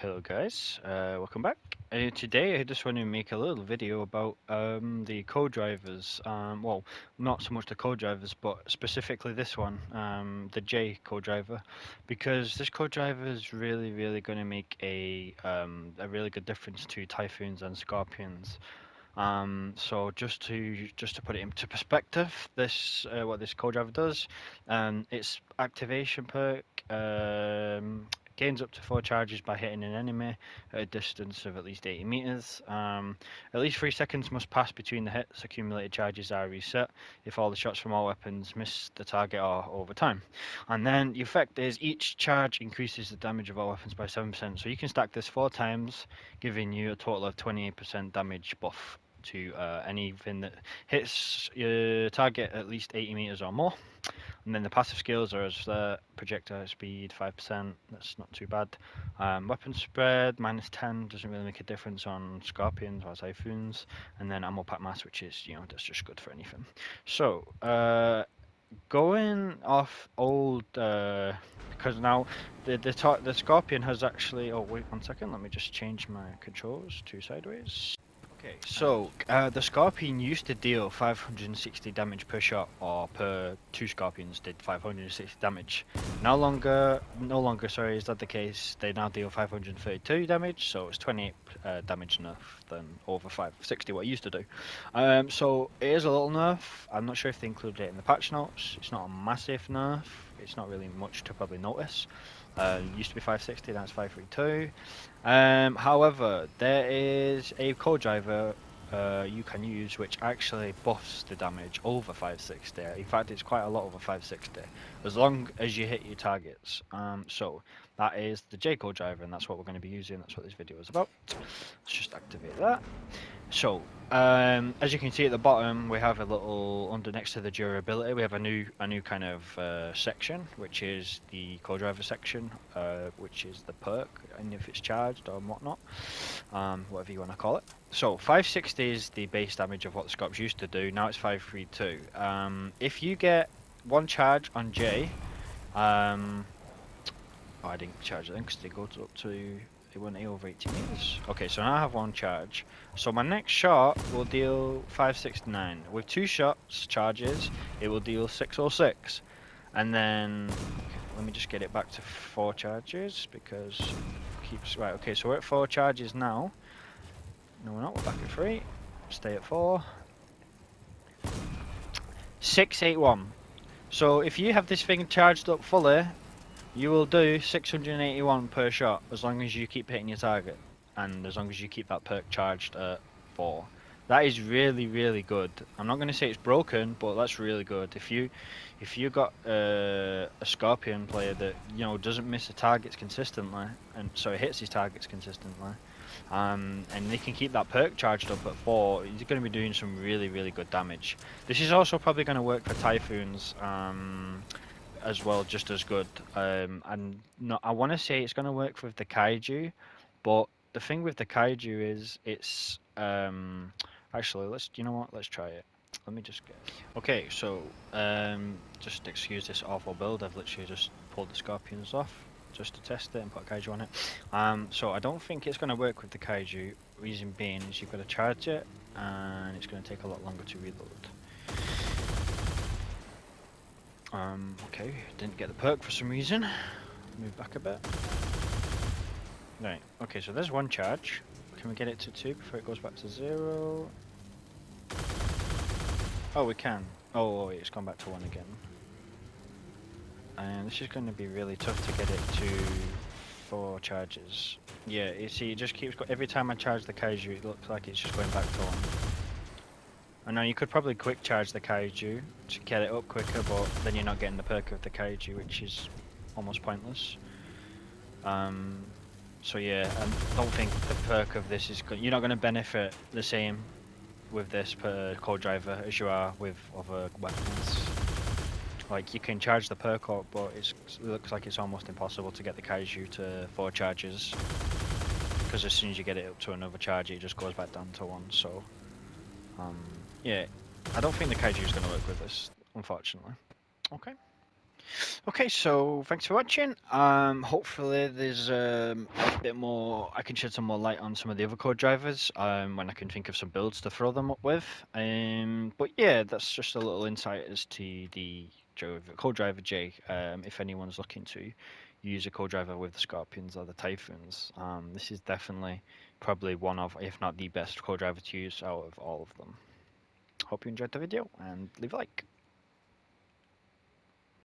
Hello guys, uh, welcome back. Uh, today I just want to make a little video about um, the co-drivers, um, well not so much the co-drivers but specifically this one, um, the J co-driver, because this co-driver is really really going to make a, um, a really good difference to Typhoons and Scorpions. Um, so just to just to put it into perspective, this uh, what this co-driver does, um, its activation perk um, gains up to four charges by hitting an enemy at a distance of at least 80 meters. Um, at least three seconds must pass between the hits. Accumulated charges are reset if all the shots from all weapons miss the target or over time. And then the effect is each charge increases the damage of all weapons by 7%. So you can stack this four times, giving you a total of 28% damage buff to uh, anything that hits your target at least 80 meters or more. And then the passive skills are as uh, projectile speed 5%, that's not too bad. Um, weapon spread minus 10 doesn't really make a difference on scorpions or typhoons. And then ammo pack mass, which is, you know, that's just good for anything. So, uh, going off old, uh, because now the the, the scorpion has actually. Oh wait, one second. Let me just change my controls to sideways. Okay, so uh, the Scorpion used to deal 560 damage per shot, or per two Scorpions did 560 damage. No longer, no longer, sorry, is that the case? They now deal 532 damage, so it's 28 uh, damage enough than over 560 what it used to do. Um, so it is a little nerf. I'm not sure if they included it in the patch notes. It's not a massive nerf. It's not really much to probably notice. Uh, used to be 560, now it's 532. Um, however, there is a co-driver uh, you can use which actually buffs the damage over 560. In fact, it's quite a lot over 560, as long as you hit your targets. Um, so that is the J co-driver, and that's what we're going to be using. That's what this video is about. Let's just activate that. So, um, as you can see at the bottom, we have a little under next to the durability. We have a new a new kind of uh, section, which is the co-driver section, uh, which is the perk, and if it's charged or whatnot, um, whatever you want to call it. So 560 is the base damage of what the Scops used to do. Now it's 532. Um, if you get one charge on J, um, oh, I didn't charge them because they go up to they went over 18 meters. Okay, so now I have one charge. So my next shot will deal 569. With two shots charges, it will deal 606. And then, let me just get it back to four charges because keeps right. Okay, so we're at four charges now. No, we're not. We're back at three. Stay at four. Six eight one. So if you have this thing charged up fully, you will do 681 per shot as long as you keep hitting your target and as long as you keep that perk charged at 4. That is really really good. I'm not going to say it's broken, but that's really good. If you if you got uh, a Scorpion player that you know doesn't miss the targets consistently and so it hits his targets consistently, um, and they can keep that perk charged up at 4, he's going to be doing some really really good damage. This is also probably going to work for Typhoons. Um, as well, just as good. Um, and no, I want to say it's going to work with the kaiju, but the thing with the kaiju is it's um, actually let's you know what let's try it. Let me just get. Okay, so um, just excuse this awful build. I've literally just pulled the scorpions off just to test it and put kaiju on it. Um, so I don't think it's going to work with the kaiju. Reason being is you've got to charge it, and it's going to take a lot longer to reload. Um, okay, didn't get the perk for some reason. Move back a bit. Right, okay, so there's one charge. Can we get it to two before it goes back to zero? Oh, we can. Oh, wait, it's gone back to one again. And this is going to be really tough to get it to four charges. Yeah, you see, it just keeps... Every time I charge the Kaiju, it looks like it's just going back to one. I know you could probably quick charge the kaiju to get it up quicker, but then you're not getting the perk of the kaiju, which is almost pointless. Um, so yeah, I don't think the perk of this is good. You're not going to benefit the same with this per co-driver as you are with other weapons. Like you can charge the perk up, but it looks like it's almost impossible to get the kaiju to four charges. Because as soon as you get it up to another charge, it just goes back down to one. So. Um, yeah, I don't think the kaiju is going to work with this, unfortunately. Okay. Okay, so thanks for watching. Um, hopefully there's um, a bit more. I can shed some more light on some of the other co-drivers um, when I can think of some builds to throw them up with. Um, but yeah, that's just a little insight as to the co-driver J. Um, if anyone's looking to use a co-driver with the Scorpions or the Typhoons, um, this is definitely probably one of, if not the best co-driver to use out of all of them. Hope you enjoyed the video and leave a like.